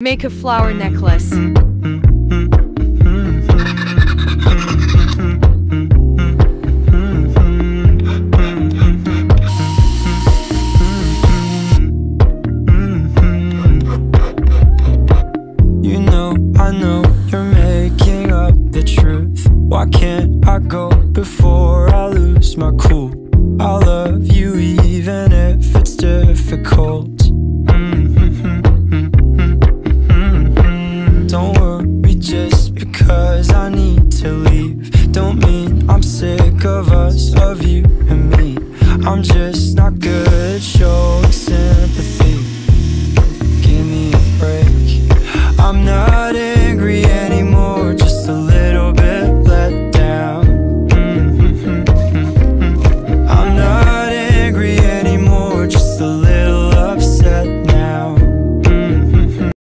Make a flower necklace. Why can't I go before I lose my cool? I love you even if it's difficult. to leave Don't mean I'm sick of us, of you and me I'm just not good Sure.